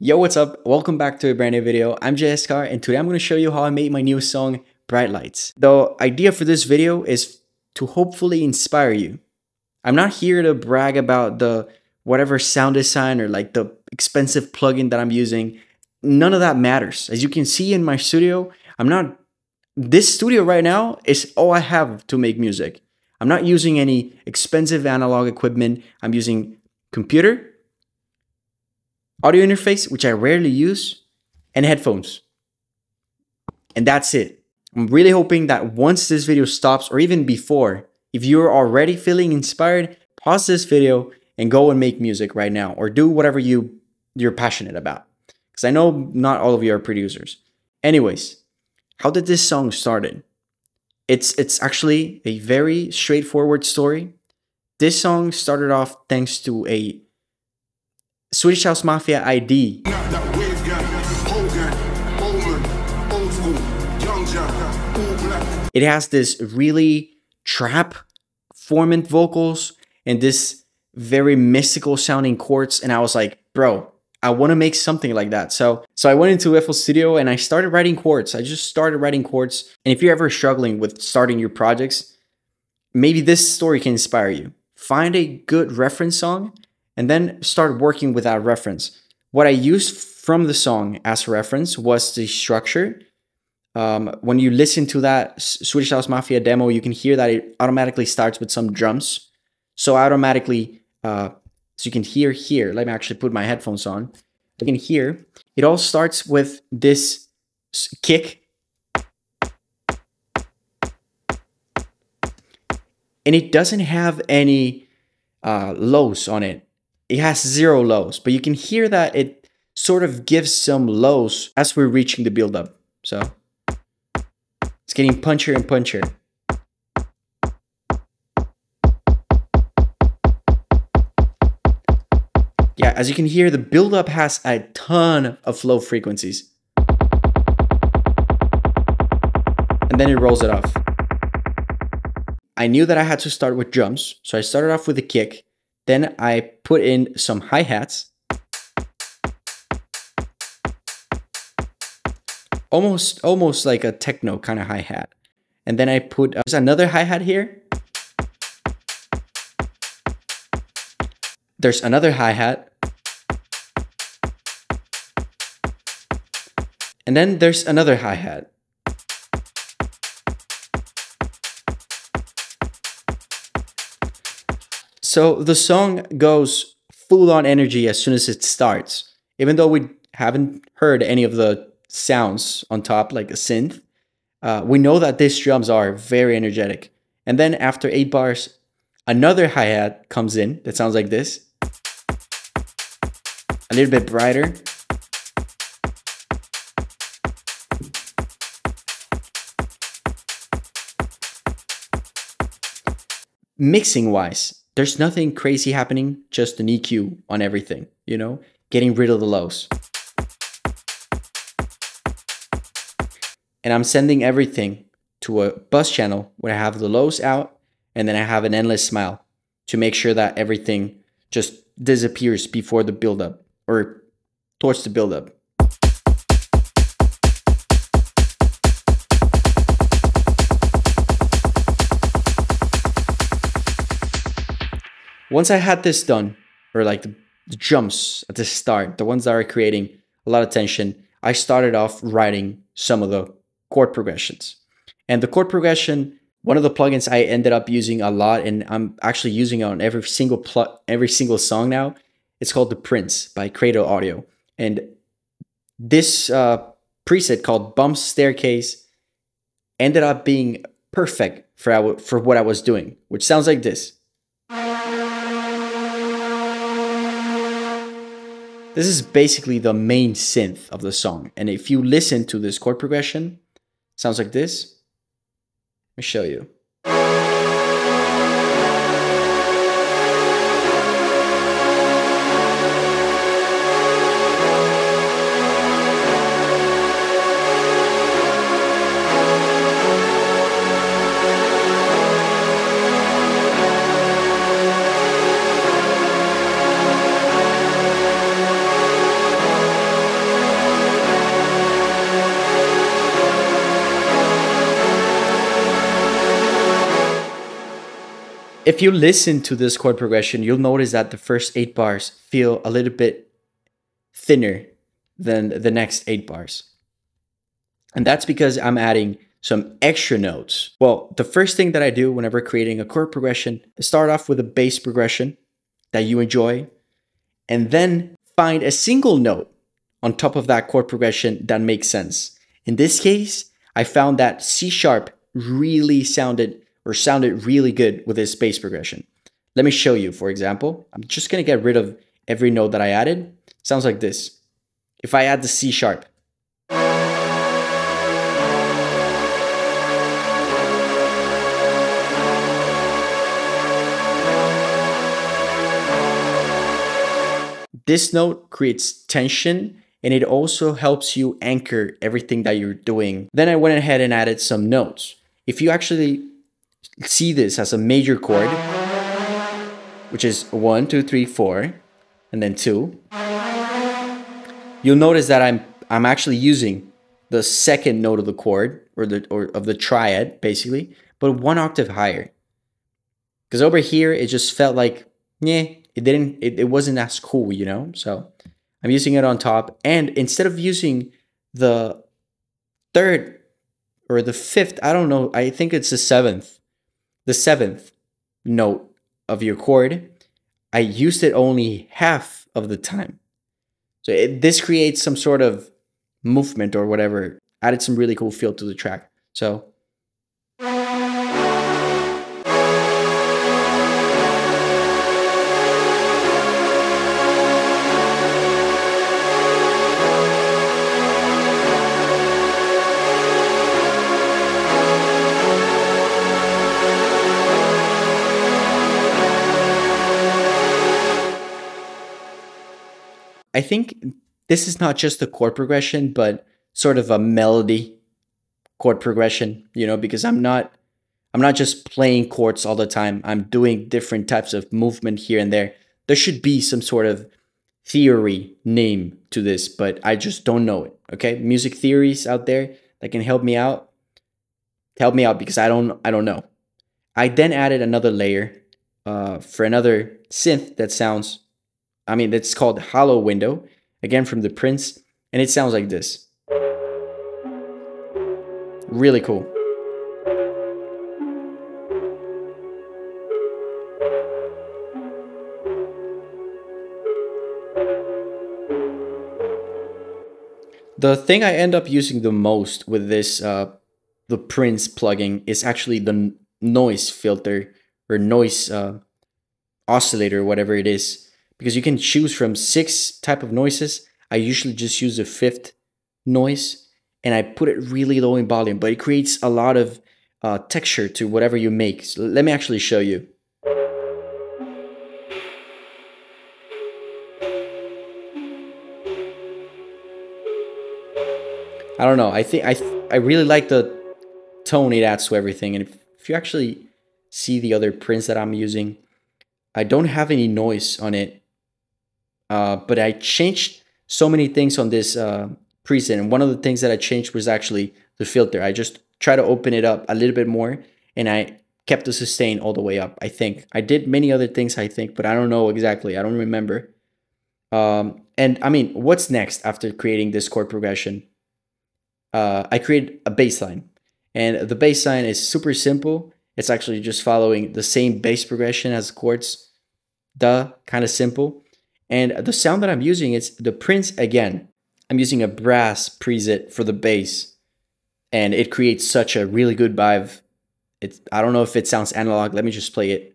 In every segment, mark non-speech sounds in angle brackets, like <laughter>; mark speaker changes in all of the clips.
Speaker 1: Yo, what's up? Welcome back to a brand new video. I'm Jay Eskar and today I'm going to show you how I made my new song, Bright Lights. The idea for this video is to hopefully inspire you. I'm not here to brag about the whatever sound design or like the expensive plugin that I'm using. None of that matters. As you can see in my studio, I'm not, this studio right now is all I have to make music. I'm not using any expensive analog equipment. I'm using computer, audio interface, which I rarely use, and headphones. And that's it. I'm really hoping that once this video stops, or even before, if you're already feeling inspired, pause this video and go and make music right now, or do whatever you, you're passionate about. Because I know not all of you are producers. Anyways, how did this song started? It's, it's actually a very straightforward story. This song started off thanks to a Swedish House Mafia ID. It has this really trap formant vocals and this very mystical sounding chords and I was like, bro, I want to make something like that. So so I went into FL Studio and I started writing chords. I just started writing chords. And if you're ever struggling with starting your projects, maybe this story can inspire you. Find a good reference song and then start working with that reference. What I used from the song as a reference was the structure. Um, when you listen to that Swedish House Mafia demo, you can hear that it automatically starts with some drums. So automatically, uh, so you can hear here, let me actually put my headphones on. You can hear, it all starts with this kick. And it doesn't have any uh, lows on it it has zero lows, but you can hear that it sort of gives some lows as we're reaching the build up. So it's getting punchier and punchier. Yeah, as you can hear, the build up has a ton of low frequencies. And then it rolls it off. I knew that I had to start with drums, so I started off with a kick, then I put in some hi-hats. Almost, almost like a techno kind of hi-hat. And then I put uh, there's another hi-hat here. There's another hi-hat. And then there's another hi-hat. So the song goes full on energy as soon as it starts. Even though we haven't heard any of the sounds on top, like a synth, uh, we know that these drums are very energetic. And then after eight bars, another hi hat comes in that sounds like this. A little bit brighter. Mixing wise, there's nothing crazy happening, just an EQ on everything, you know, getting rid of the lows. And I'm sending everything to a bus channel where I have the lows out and then I have an endless smile to make sure that everything just disappears before the buildup or towards the buildup. Once I had this done, or like the, the jumps at the start, the ones that are creating a lot of tension, I started off writing some of the chord progressions. And the chord progression, one of the plugins I ended up using a lot, and I'm actually using it on every single plug, every single song now. It's called the Prince by Cradle Audio, and this uh, preset called Bump Staircase ended up being perfect for for what I was doing, which sounds like this. This is basically the main synth of the song. And if you listen to this chord progression, sounds like this. Let me show you. If you listen to this chord progression, you'll notice that the first eight bars feel a little bit thinner than the next eight bars. And that's because I'm adding some extra notes. Well, the first thing that I do whenever creating a chord progression is start off with a bass progression that you enjoy, and then find a single note on top of that chord progression that makes sense. In this case, I found that C sharp really sounded or sounded really good with this bass progression. Let me show you, for example. I'm just gonna get rid of every note that I added. Sounds like this. If I add the C sharp, This note creates tension and it also helps you anchor everything that you're doing. Then I went ahead and added some notes. If you actually see this as a major chord, which is one, two, three, four, and then two, you'll notice that I'm I'm actually using the second note of the chord or the or of the triad basically, but one octave higher. Because over here it just felt like yeah, it didn't it, it wasn't as cool, you know? So I'm using it on top. And instead of using the third or the fifth, I don't know, I think it's the seventh, the seventh note of your chord, I used it only half of the time. So it, this creates some sort of movement or whatever, added some really cool feel to the track. So I think this is not just a chord progression, but sort of a melody chord progression, you know, because I'm not I'm not just playing chords all the time. I'm doing different types of movement here and there. There should be some sort of theory name to this, but I just don't know it. Okay? Music theories out there that can help me out. Help me out because I don't I don't know. I then added another layer uh, for another synth that sounds I mean, it's called Hollow Window, again from the Prince, and it sounds like this. Really cool. The thing I end up using the most with this, uh, the Prince plugin, is actually the noise filter or noise uh, oscillator, whatever it is because you can choose from six type of noises. I usually just use the fifth noise and I put it really low in volume, but it creates a lot of uh, texture to whatever you make. So let me actually show you. I don't know. I think I I really like the tone it adds to everything. And if, if you actually see the other Prince that I'm using, I don't have any noise on it uh, but I changed so many things on this uh, preset. And one of the things that I changed was actually the filter. I just try to open it up a little bit more and I kept the sustain all the way up, I think. I did many other things, I think, but I don't know exactly. I don't remember. Um, and I mean, what's next after creating this chord progression? Uh, I create a bass line. And the bass line is super simple. It's actually just following the same bass progression as chords. Duh, kind of simple. And the sound that I'm using is the Prince again. I'm using a brass preset for the bass and it creates such a really good vibe. It's, I don't know if it sounds analog. Let me just play it.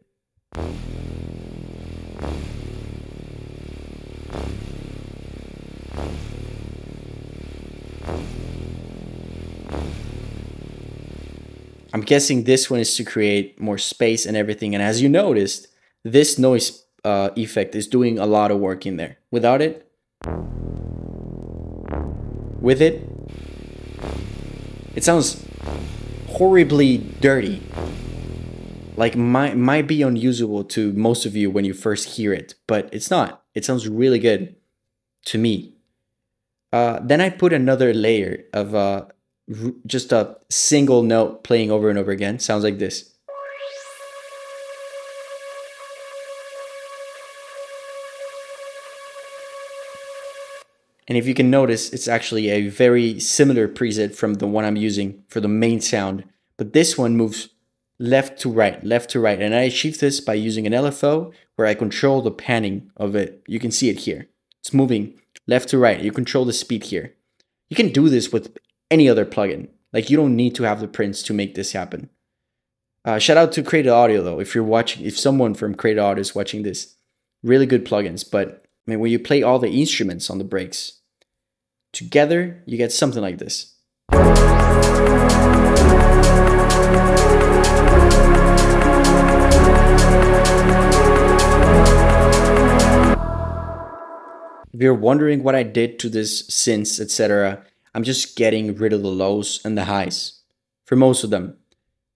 Speaker 1: I'm guessing this one is to create more space and everything. And as you noticed, this noise uh, effect is doing a lot of work in there. Without it, with it, it sounds horribly dirty. Like might might be unusable to most of you when you first hear it, but it's not. It sounds really good to me. Uh, then I put another layer of uh, just a single note playing over and over again. Sounds like this. And if you can notice, it's actually a very similar preset from the one I'm using for the main sound. But this one moves left to right, left to right. And I achieve this by using an LFO where I control the panning of it. You can see it here. It's moving left to right. You control the speed here. You can do this with any other plugin. Like you don't need to have the Prince to make this happen. Uh, shout out to Creative Audio though. If you're watching, if someone from Creative Audio is watching this, really good plugins. But I mean, when you play all the instruments on the breaks together, you get something like this. If you're wondering what I did to this synths, etc., I'm just getting rid of the lows and the highs for most of them.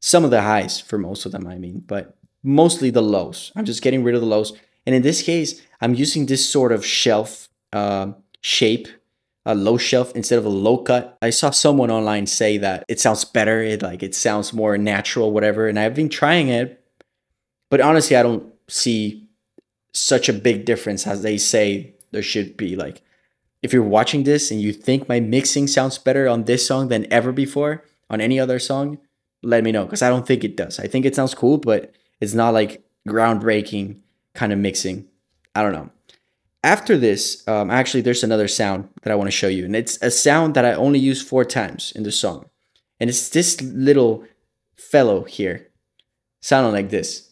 Speaker 1: Some of the highs for most of them, I mean, but mostly the lows. I'm just getting rid of the lows. And in this case, I'm using this sort of shelf uh, shape, a low shelf instead of a low cut. I saw someone online say that it sounds better, it like it sounds more natural, whatever. And I've been trying it, but honestly, I don't see such a big difference as they say there should be. Like, if you're watching this and you think my mixing sounds better on this song than ever before on any other song, let me know because I don't think it does. I think it sounds cool, but it's not like groundbreaking kind of mixing. I don't know. After this, um, actually, there's another sound that I want to show you, and it's a sound that I only use four times in the song, and it's this little fellow here, sounding like this.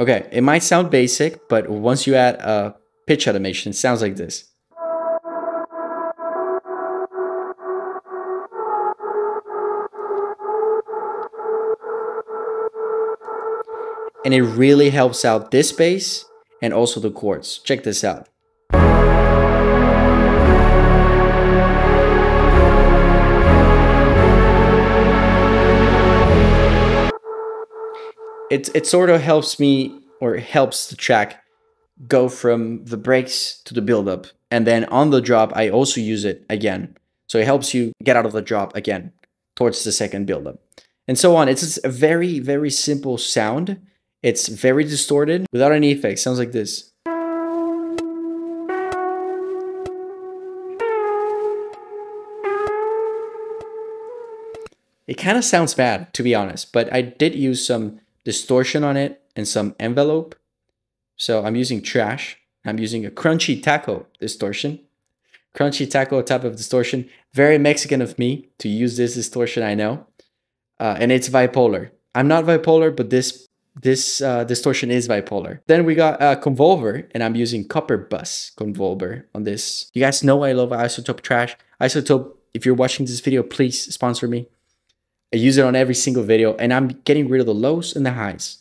Speaker 1: Okay, it might sound basic, but once you add a pitch automation, it sounds like this. And it really helps out this bass and also the chords. Check this out. it it sort of helps me or helps the track go from the breaks to the build up and then on the drop I also use it again. So it helps you get out of the drop again towards the second build up and so on. It's a very very simple sound it's very distorted without any effects sounds like this It kind of sounds bad, to be honest, but I did use some distortion on it and some envelope. So I'm using trash. I'm using a crunchy taco distortion. Crunchy taco type of distortion. Very Mexican of me to use this distortion, I know. Uh, and it's bipolar. I'm not bipolar, but this this uh, distortion is bipolar. Then we got a convolver, and I'm using copper bus convolver on this. You guys know I love iZotope trash. iZotope, if you're watching this video, please sponsor me. I use it on every single video and I'm getting rid of the lows and the highs.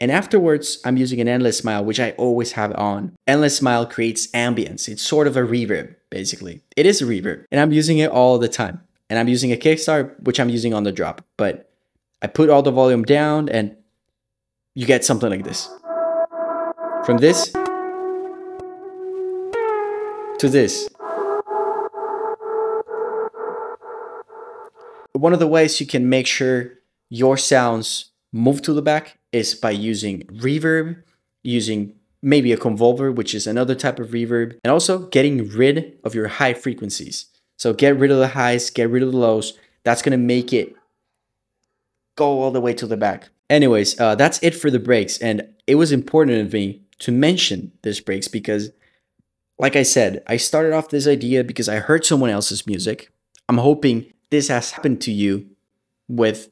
Speaker 1: And afterwards, I'm using an Endless Smile, which I always have on. Endless Smile creates ambience. It's sort of a reverb, basically. It is a reverb, and I'm using it all the time. And I'm using a Kickstart, which I'm using on the drop. But I put all the volume down, and you get something like this. From this to this. one of the ways you can make sure your sounds move to the back is by using reverb, using maybe a convolver, which is another type of reverb, and also getting rid of your high frequencies. So get rid of the highs, get rid of the lows. That's gonna make it go all the way to the back. Anyways, uh, that's it for the breaks. And it was important to me to mention this breaks because, like I said, I started off this idea because I heard someone else's music. I'm hoping this has happened to you with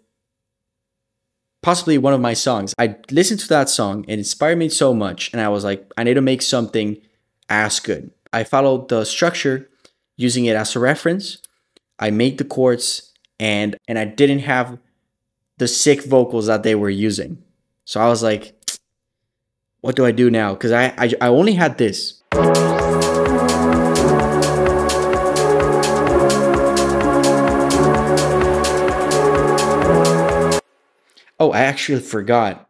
Speaker 1: possibly one of my songs. I listened to that song, it inspired me so much, and I was like, I need to make something as good. I followed the structure using it as a reference. I made the chords and and I didn't have the sick vocals that they were using. So I was like, <tsk> what do I do now? Because I, I I only had this. Oh, I actually forgot.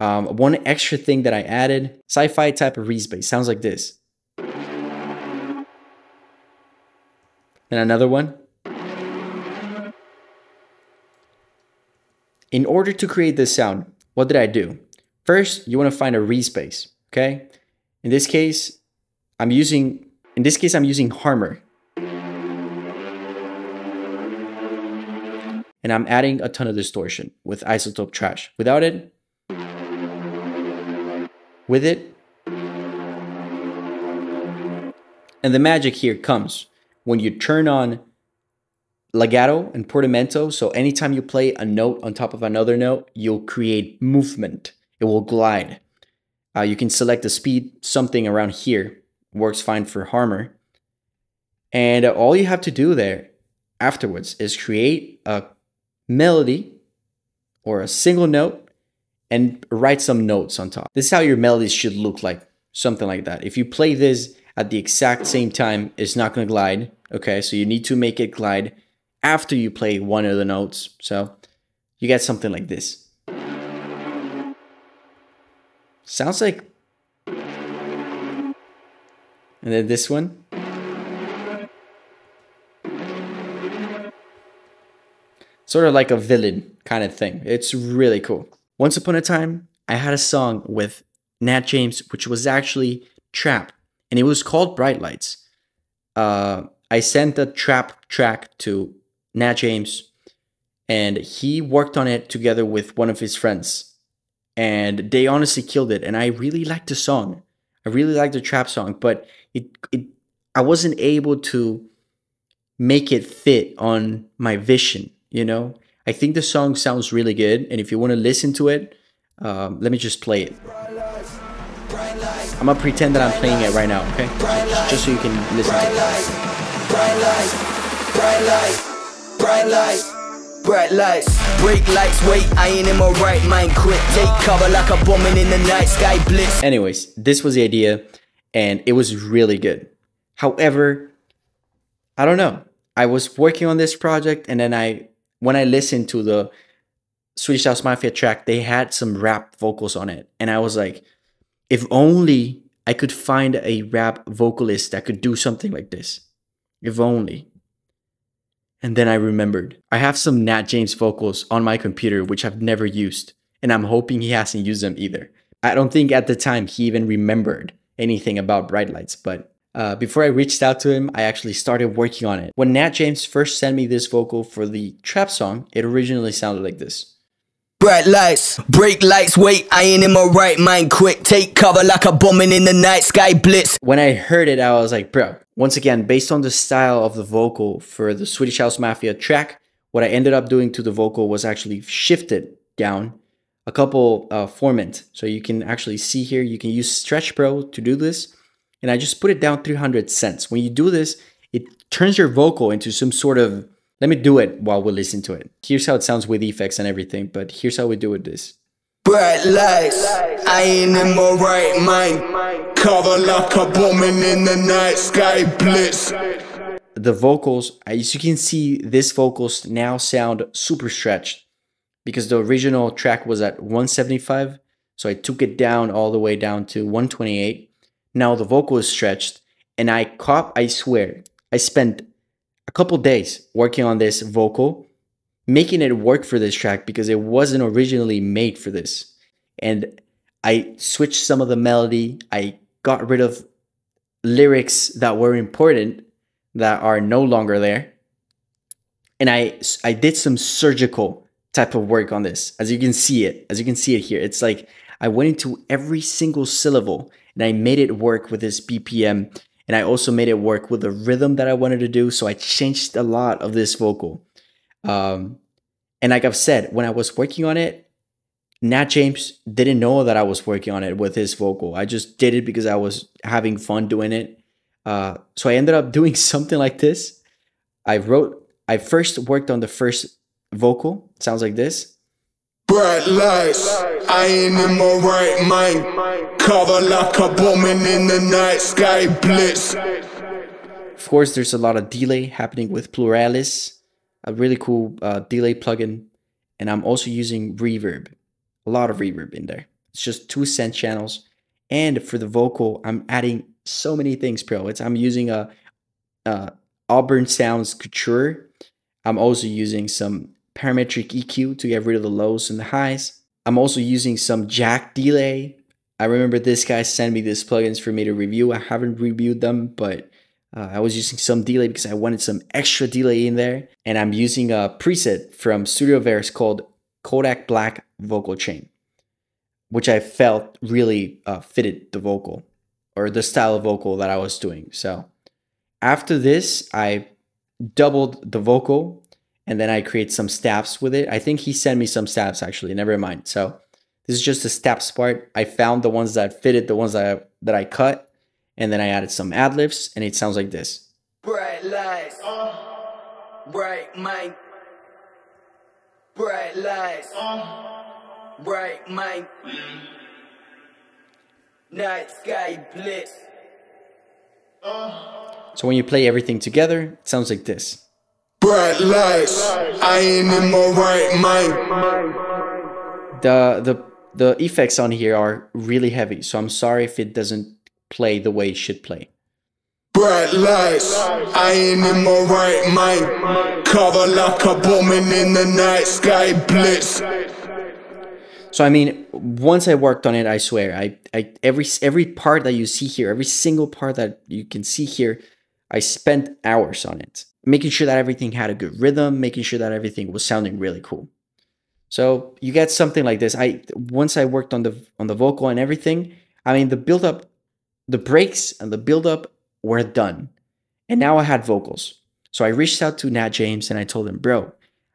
Speaker 1: Um, one extra thing that I added, sci-fi type of reese bass sounds like this. And another one. In order to create this sound, what did I do? First, you want to find a reese bass, okay? In this case, I'm using, in this case, I'm using Harmor. And I'm adding a ton of distortion with iZotope Trash. Without it, with it, and the magic here comes when you turn on legato and portamento. So anytime you play a note on top of another note, you'll create movement. It will glide. Uh, you can select the speed, something around here. Works fine for Harmor. And all you have to do there afterwards is create a melody or a single note and write some notes on top. This is how your melodies should look like, something like that. If you play this at the exact same time, it's not going to glide. Okay, so you need to make it glide after you play one of the notes. So you get something like this. Sounds like. And then this one. Sort of like a villain kind of thing. It's really cool. Once upon a time, I had a song with Nat James, which was actually trap, and it was called Bright Lights. Uh, I sent the trap track to Nat James, and he worked on it together with one of his friends. And they honestly killed it. And I really liked the song. I really liked the trap song, but it it I wasn't able to make it fit on my vision, you know? I think the song sounds really good, and if you want to listen to it, um, let me just play it. I'm gonna pretend that I'm playing it right now, okay? Just, so you can listen to it. Bright light, bright light bright lights. Bright lights, break lights, wait, I ain't in my right mind, quit, take cover like a bombing in the night sky blitz. Anyways, this was the idea, and it was really good. However, I don't know. I was working on this project, and then I, when I listened to the Swedish House Mafia track, they had some rap vocals on it, and I was like, if only I could find a rap vocalist that could do something like this. If only. And then I remembered. I have some Nat James vocals on my computer which I've never used, and I'm hoping he hasn't used them either. I don't think at the time he even remembered anything about Bright Lights, but uh, before I reached out to him, I actually started working on it. When Nat James first sent me this vocal for the trap song, it originally sounded like this. Bright lights, break lights, wait, I ain't in my right mind, quick, take cover like a bombing in the night sky blitz. When I heard it, I was like, bro, once again, based on the style of the vocal for the Swedish House Mafia track, what I ended up doing to the vocal was actually shifted down a couple uh, formant. So you can actually see here, you can use Stretch Pro to do this. And I just put it down 300 cents. When you do this, it turns your vocal into some sort of let me do it while we listen to it. Here's how it sounds with effects and everything, but here's how we do it this. Bright lights, I ain't in my right mind. Cover like a bombing in the night sky blitz. The vocals, as you can see, this vocals now sound super stretched because the original track was at 175. So I took it down all the way down to 128. Now the vocal is stretched and I cop, I swear, I spent a couple days working on this vocal, making it work for this track because it wasn't originally made for this. And I switched some of the melody. I got rid of lyrics that were important that are no longer there. And I I did some surgical type of work on this. As you can see it, as you can see it here, it's like I went into every single syllable and I made it work with this BPM and I also made it work with the rhythm that I wanted to do. So I changed a lot of this vocal. Um, and like I've said, when I was working on it, Nat James didn't know that I was working on it with his vocal. I just did it because I was having fun doing it. Uh, so I ended up <laughs> doing something like this. I wrote, I first worked on the first vocal. Sounds like this. Bright lights, I ain't in my right mind. Cover like a bombing in the night sky blitz. Of course, there's a lot of delay happening with Pluralis, a really cool uh, delay plugin. And I'm also using reverb, a lot of reverb in there. It's just two send channels. And for the vocal, I'm adding so many things, bro. It's I'm using a, a Auburn Sounds Couture. I'm also using some parametric EQ to get rid of the lows and the highs. I'm also using some jack delay. I remember this guy sent me these plugins for me to review. I haven't reviewed them, but uh, I was using some delay because I wanted some extra delay in there. And I'm using a preset from Studio Verse called Kodak Black Vocal Chain, which I felt really uh, fitted the vocal or the style of vocal that I was doing. So after this, I doubled the vocal and then I create some staffs with it. I think he sent me some staffs actually, never mind. So this is just the staffs part. I found the ones that fitted, the ones that I, that I cut, and then I added some ad libs, and it sounds like this. Bright lights, bright mic, bright lights, bright mic, night sky blitz. So when you play everything together, it sounds like this. Bright lights, I ain't in my right mind. The the the effects on here are really heavy, so I'm sorry if it doesn't play the way it should play. Bright lights, I ain't in my right mind. Cover like a bombing in the night sky blitz. So I mean, once I worked on it, I swear, I, I every every part that you see here, every single part that you can see here, I spent hours on it making sure that everything had a good rhythm, making sure that everything was sounding really cool. So you get something like this. I once I worked on the on the vocal and everything. I mean, the build up, the breaks and the build up were done, and now I had vocals. So I reached out to Nat James and I told him, bro,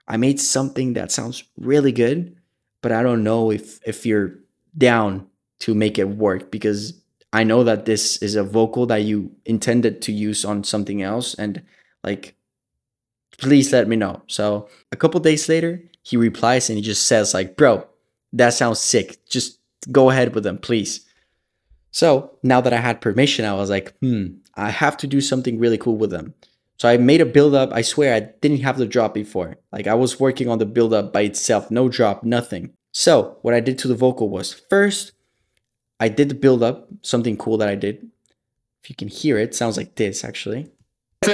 Speaker 1: I made something that sounds really good, but I don't know if if you're down to make it work because I know that this is a vocal that you intended to use on something else and like please let me know. So a couple days later, he replies and he just says like, bro, that sounds sick. Just go ahead with them, please. So now that I had permission, I was like, hmm, I have to do something really cool with them. So I made a build up. I swear I didn't have the drop before. Like I was working on the build up by itself, no drop, nothing. So what I did to the vocal was first, I did the build up, something cool that I did. If you can hear it, sounds like this actually. In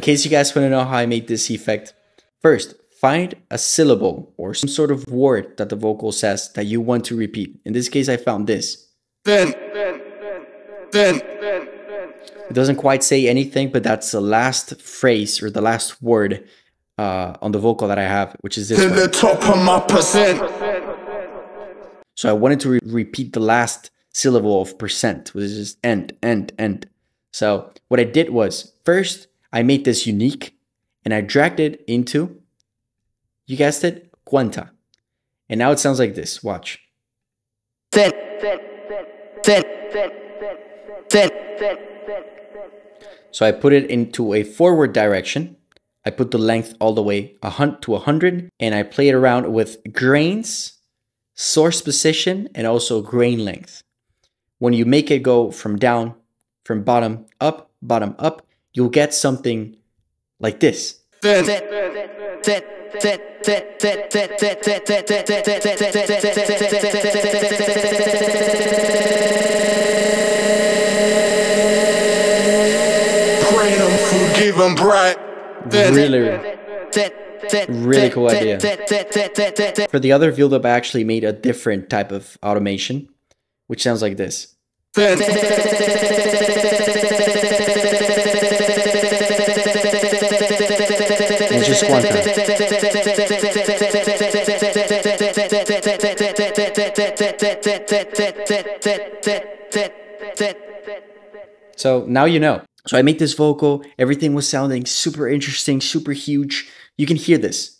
Speaker 1: case you guys want to know how I made this effect, first, find a syllable or some sort of word that the vocal says that you want to repeat. In this case, I found this. Then, then, It doesn't quite say anything, but that's the last phrase or the last word uh, on the vocal that I have, which is this. To the top of my percent. So I wanted to re repeat the last syllable of percent, which is just end, end, end. So what I did was first I made this unique and I dragged it into, you guessed it, Quanta. And now it sounds like this. Watch. So I put it into a forward direction. I put the length all the way to 100 and I play it around with grains, source position, and also grain length. When you make it go from down, from bottom up, bottom up, you'll get something like this. Really, really cool idea. For the other up, I actually made a different type of automation, which sounds like this. just one time. So now you know. So I made this vocal, everything was sounding super interesting, super huge. You can hear this.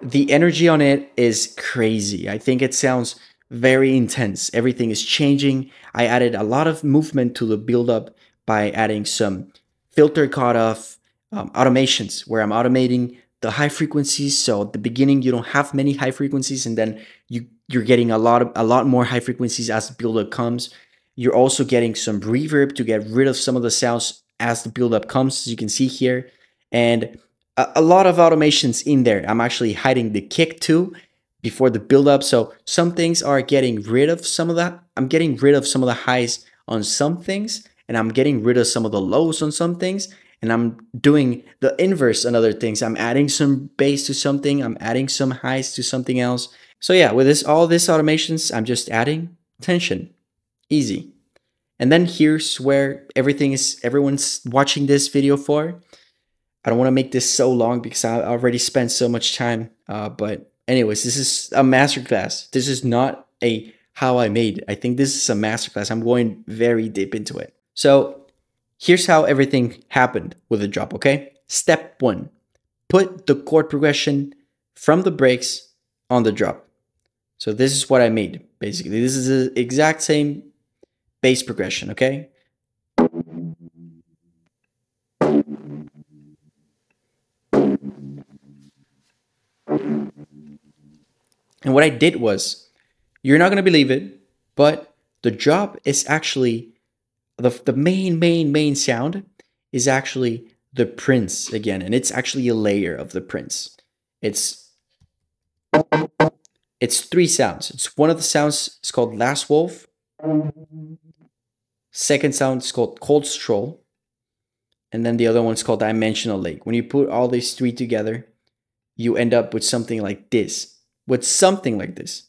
Speaker 1: The energy on it is crazy. I think it sounds very intense. Everything is changing. I added a lot of movement to the build up by adding some filter cutoff um, automations where I'm automating the high frequencies. So at the beginning, you don't have many high frequencies, and then you you're getting a lot of a lot more high frequencies as the build up comes. You're also getting some reverb to get rid of some of the sounds as the buildup comes, as you can see here. And a, a lot of automations in there. I'm actually hiding the kick too before the buildup. So some things are getting rid of some of that. I'm getting rid of some of the highs on some things and I'm getting rid of some of the lows on some things and I'm doing the inverse on other things. I'm adding some bass to something, I'm adding some highs to something else. So yeah, with this all this automations, I'm just adding tension. Easy. And then here's where everything is everyone's watching this video for. I don't want to make this so long because I already spent so much time. Uh, but anyways, this is a masterclass. This is not a how I made. I think this is a masterclass. I'm going very deep into it. So here's how everything happened with the drop, okay? Step one, put the chord progression from the breaks on the drop. So this is what I made, basically. This is the exact same bass progression, okay? And what I did was, you're not going to believe it, but the drop is actually the, the main, main, main sound is actually the Prince again, and it's actually a layer of the Prince. It's it's three sounds. It's one of the sounds is called Last Wolf. Second sound is called Cold Stroll. And then the other one's called Dimensional Lake. When you put all these three together, you end up with something like this. With something like this.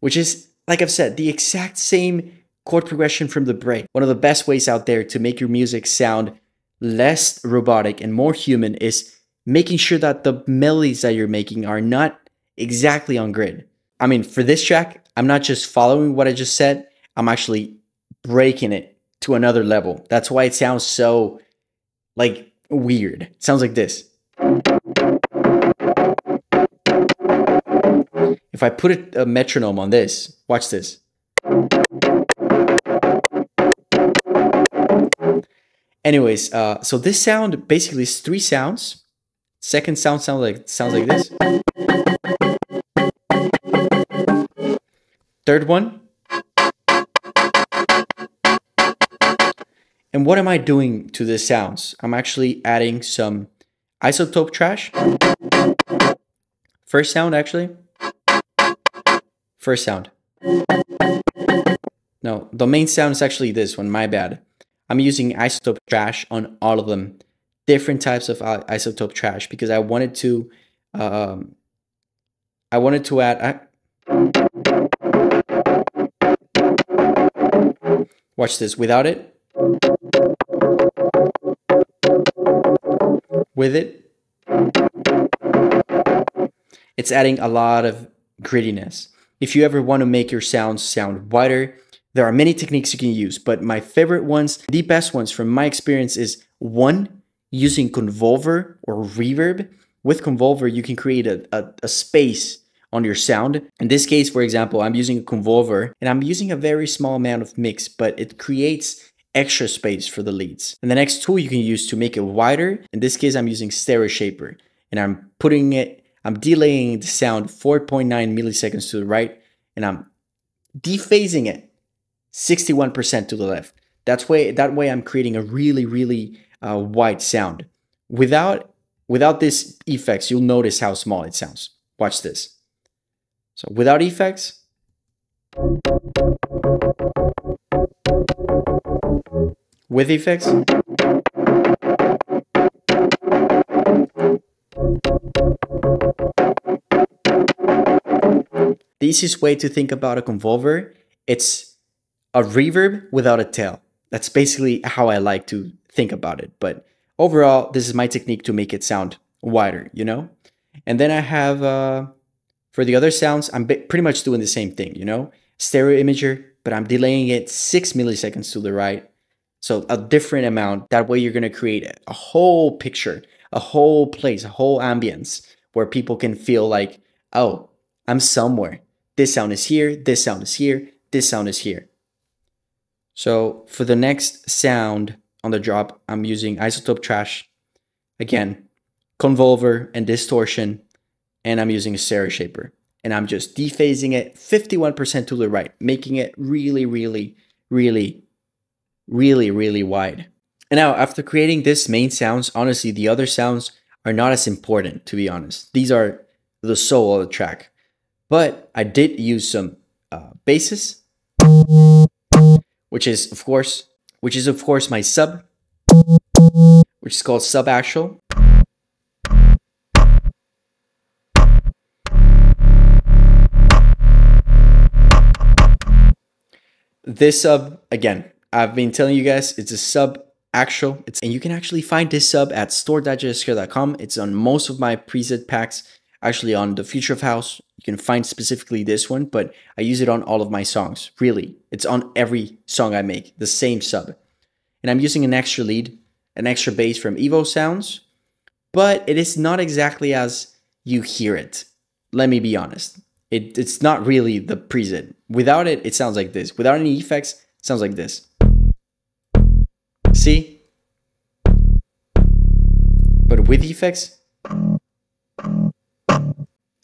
Speaker 1: Which is like I've said, the exact same chord progression from the break. One of the best ways out there to make your music sound less robotic and more human is making sure that the melodies that you're making are not exactly on grid. I mean, for this track, I'm not just following what I just said, I'm actually breaking it to another level. That's why it sounds so like weird. It sounds like this. If I put a metronome on this, watch this. Anyways, uh, so this sound basically is three sounds. Second sound sounds like sounds like this. Third one. And what am I doing to the sounds? I'm actually adding some iZotope trash. First sound actually. First sound. No, the main sound is actually this one, my bad. I'm using iZotope trash on all of them. Different types of iZotope trash because I wanted to, um, I wanted to add, I, watch this, without it, with it, it's adding a lot of grittiness. If you ever want to make your sounds sound wider, there are many techniques you can use, but my favorite ones, the best ones from my experience is one, using convolver or reverb. With convolver, you can create a, a, a space on your sound. In this case, for example, I'm using a convolver and I'm using a very small amount of mix, but it creates extra space for the leads. And the next tool you can use to make it wider, in this case, I'm using Stereo Shaper and I'm putting it I'm delaying the sound 4.9 milliseconds to the right, and I'm dephasing it 61% to the left. That's way that way I'm creating a really really uh, wide sound. Without without this effects, you'll notice how small it sounds. Watch this. So without effects, with effects. Easiest way to think about a convolver, it's a reverb without a tail. That's basically how I like to think about it. But overall, this is my technique to make it sound wider, you know? And then I have, uh, for the other sounds, I'm pretty much doing the same thing, you know? Stereo imager, but I'm delaying it six milliseconds to the right. So a different amount. That way you're gonna create a whole picture, a whole place, a whole ambience where people can feel like, oh, I'm somewhere. This sound is here, this sound is here, this sound is here. So for the next sound on the drop, I'm using iZotope trash. Again, convolver and distortion, and I'm using a stereo shaper. and I'm just dephasing it 51% to the right, making it really, really, really, really, really wide. And now after creating this main sounds, honestly, the other sounds are not as important, to be honest. These are the soul of the track. But I did use some uh, basses, which is of course, which is of course my sub, which is called sub actual. This sub, again, I've been telling you guys, it's a sub actual. It's, and you can actually find this sub at store.jayeskar.com. It's on most of my preset packs, actually on the Future of House. You can find specifically this one, but I use it on all of my songs. Really, it's on every song I make, the same sub. And I'm using an extra lead, an extra bass from Evo Sounds, but it is not exactly as you hear it. Let me be honest. It, it's not really the preset. Without it, it sounds like this. Without any effects, sounds like this. See? But with effects,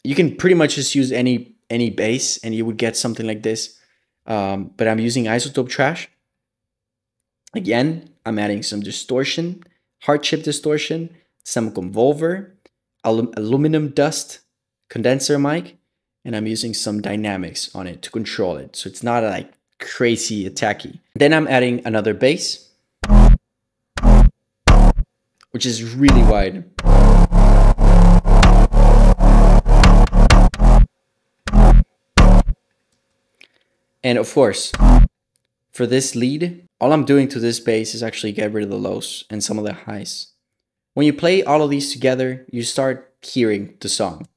Speaker 1: you can pretty much just use any any bass and you would get something like this. Um, but I'm using iZotope Trash. Again, I'm adding some distortion, hard chip distortion, some convolver, alum aluminum dust, condenser mic, and I'm using some dynamics on it to control it. So it's not like crazy attacky. Then I'm adding another bass, which is really wide. And of course, for this lead, all I'm doing to this bass is actually get rid of the lows and some of the highs. When you play all of these together, you start hearing the song.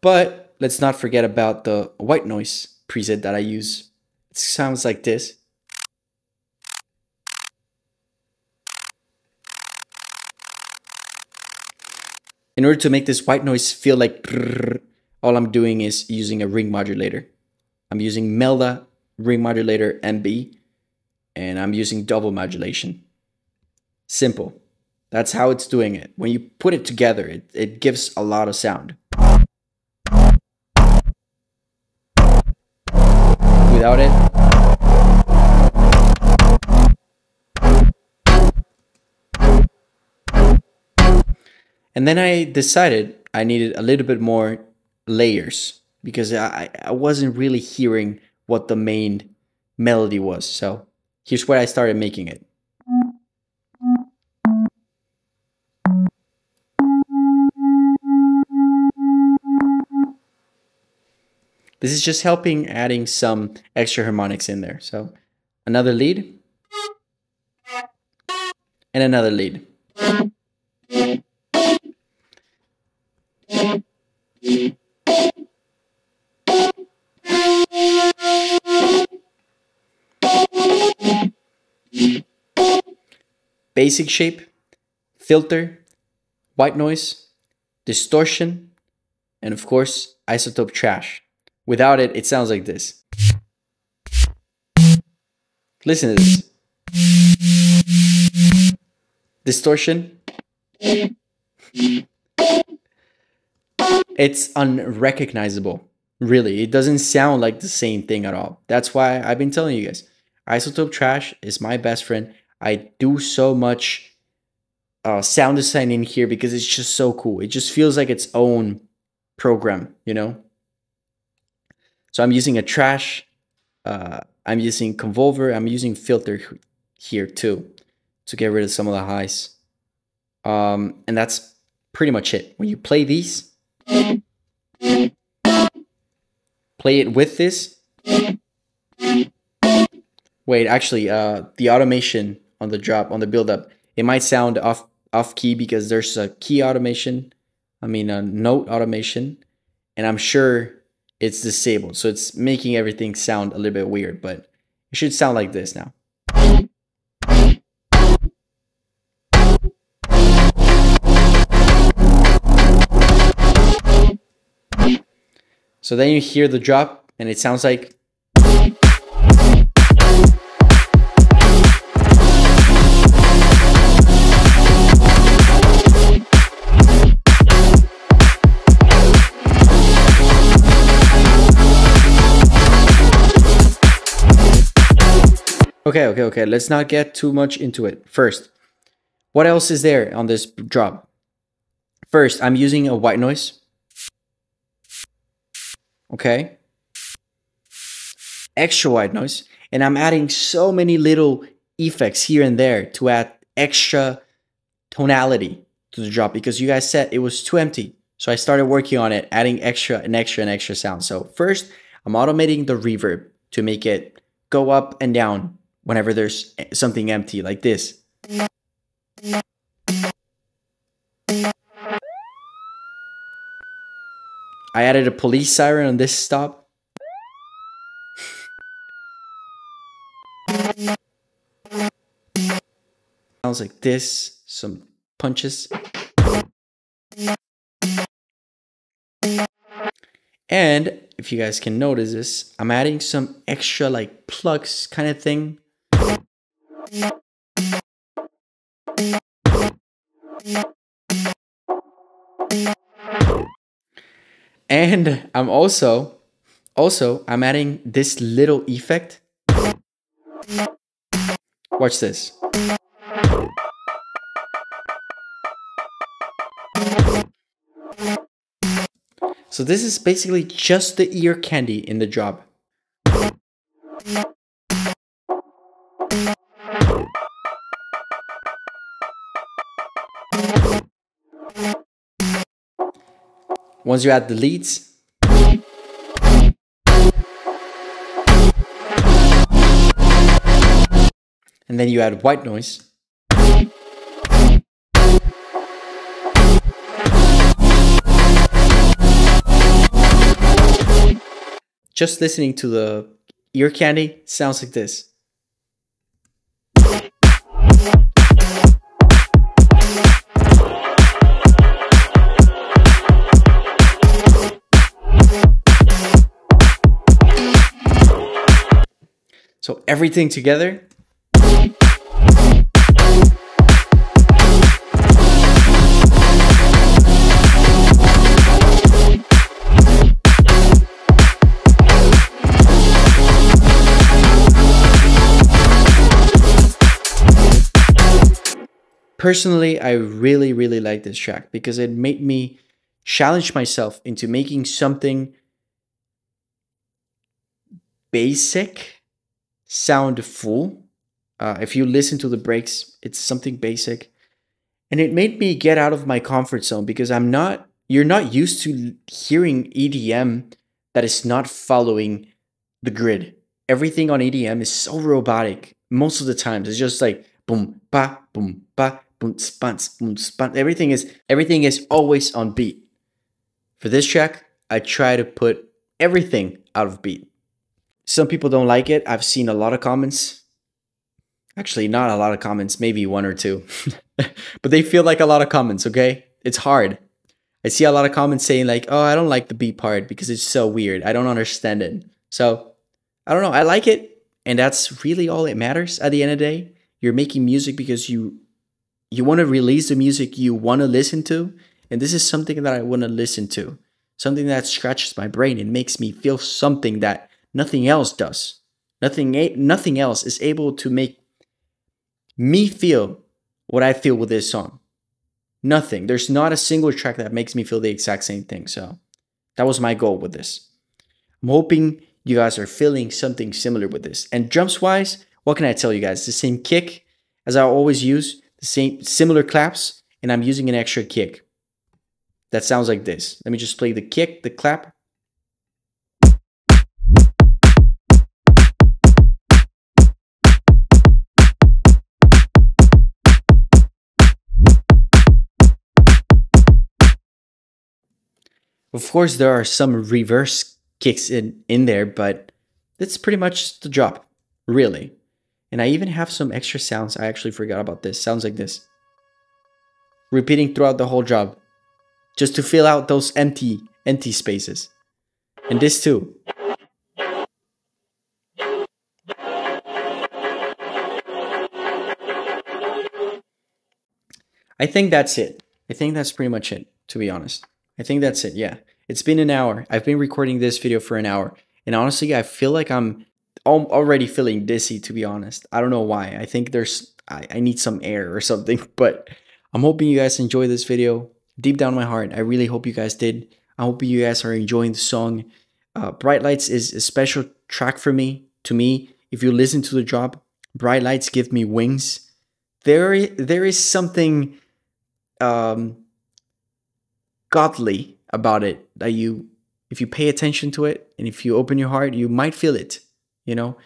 Speaker 1: But let's not forget about the white noise preset that I use. It sounds like this. In order to make this white noise feel like all I'm doing is using a ring modulator. I'm using Melda ring modulator MB and I'm using double modulation. Simple. That's how it's doing it. When you put it together, it, it gives a lot of sound. without it. And then I decided I needed a little bit more layers because I, I wasn't really hearing what the main melody was. So here's where I started making it. This is just helping adding some extra harmonics in there. So another lead and another lead. Basic shape, filter, white noise, distortion, and of course, iZotope trash. Without it, it sounds like this. Listen to this. Distortion. It's unrecognizable. Really, it doesn't sound like the same thing at all. That's why I've been telling you guys. iZotope Trash is my best friend. I do so much uh, sound design in here because it's just so cool. It just feels like its own program, you know? So I'm using a trash. Uh, I'm using convolver. I'm using filter here too to get rid of some of the highs. Um, and that's pretty much it. When you play these, play it with this. Wait, actually, uh, the automation on the drop, on the build up, it might sound off off key because there's a key automation. I mean, a note automation. And I'm sure it's disabled. So it's making everything sound a little bit weird, but it should sound like this now. So then you hear the drop and it sounds like Okay, okay, okay. Let's not get too much into it. First, what else is there on this drop? First, I'm using a white noise. Okay. Extra white noise. And I'm adding so many little effects here and there to add extra tonality to the drop because you guys said it was too empty. So I started working on it, adding extra and extra and extra sound. So first, I'm automating the reverb to make it go up and down whenever there's something empty like this. I added a police siren on this stop. Sounds like this, some punches. And if you guys can notice this, I'm adding some extra like plugs kind of thing and I'm also, also, I'm adding this little effect. Watch this. So this is basically just the ear candy in the job. Once you add the leads, and then you add white noise, just listening to the ear candy sounds like this. Everything together. Personally, I really, really like this track because it made me challenge myself into making something basic sound full. Uh, if you listen to the breaks, it's something basic. And it made me get out of my comfort zone because I'm not, you're not used to hearing EDM that is not following the grid. Everything on EDM is so robotic most of the times. It's just like boom, ba, boom, ba, boom, spun, boom, spun. Everything is, everything is always on beat. For this track, I try to put everything out of beat. Some people don't like it. I've seen a lot of comments. Actually, not a lot of comments, maybe one or two. <laughs> but they feel like a lot of comments, okay? It's hard. I see a lot of comments saying like, "Oh, I don't like the B part because it's so weird. I don't understand it." So, I don't know. I like it, and that's really all that matters at the end of the day. You're making music because you you want to release the music you want to listen to, and this is something that I want to listen to. Something that scratches my brain and makes me feel something that Nothing else does. Nothing, nothing else is able to make me feel what I feel with this song. Nothing. There's not a single track that makes me feel the exact same thing. So that was my goal with this. I'm hoping you guys are feeling something similar with this. And jumps wise, what can I tell you guys? the same kick as I always use, the same similar claps, and I'm using an extra kick. That sounds like this. Let me just play the kick, the clap, Of course, there are some reverse kicks in, in there, but that's pretty much the drop, really. And I even have some extra sounds. I actually forgot about this. Sounds like this. Repeating throughout the whole job. Just to fill out those empty, empty spaces. And this too. I think that's it. I think that's pretty much it, to be honest. I think that's it. Yeah. It's been an hour. I've been recording this video for an hour. And honestly, I feel like I'm already feeling dizzy, to be honest. I don't know why. I think there's, I, I need some air or something, <laughs> but I'm hoping you guys enjoy this video. Deep down my heart, I really hope you guys did. I hope you guys are enjoying the song. Uh, Bright Lights is a special track for me. To me, if you listen to the drop, Bright Lights give me wings. There, there is something um, godly about it that you, if you pay attention to it and if you open your heart, you might feel it, you know.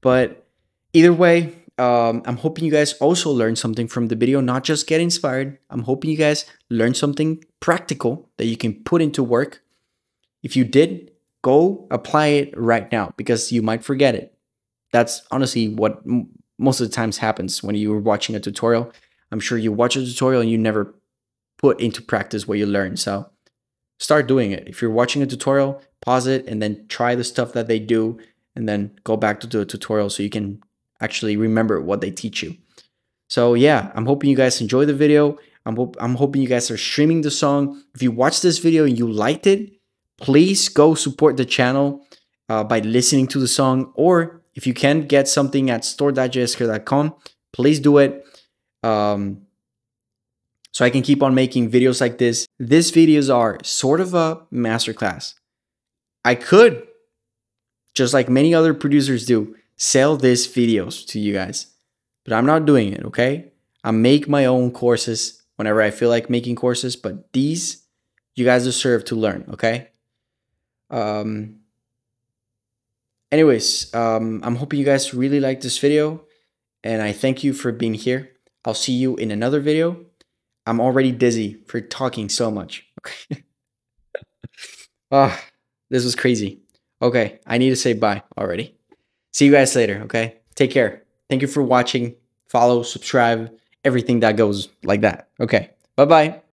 Speaker 1: But either way, um, I'm hoping you guys also learn something from the video, not just get inspired. I'm hoping you guys learn something practical that you can put into work. If you did, go apply it right now because you might forget it. That's honestly what most of the times happens when you're watching a tutorial. I'm sure you watch a tutorial and you never put into practice what you learn. So start doing it. If you're watching a tutorial, pause it and then try the stuff that they do and then go back to do the tutorial so you can actually remember what they teach you. So yeah, I'm hoping you guys enjoy the video. I'm, hope I'm hoping you guys are streaming the song. If you watched this video and you liked it, please go support the channel uh, by listening to the song. Or if you can get something at store.jayeskar.com, please do it. Um, so I can keep on making videos like this. These videos are sort of a masterclass. I could, just like many other producers do, sell these videos to you guys, but I'm not doing it, okay? I make my own courses whenever I feel like making courses, but these you guys deserve to learn, okay? Um, anyways, um, I'm hoping you guys really like this video, and I thank you for being here. I'll see you in another video. I'm already dizzy for talking so much. Okay. <laughs> Ah, oh, this was crazy. Okay, I need to say bye already. See you guys later, okay? Take care. Thank you for watching. Follow, subscribe, everything that goes like that. Okay, bye bye.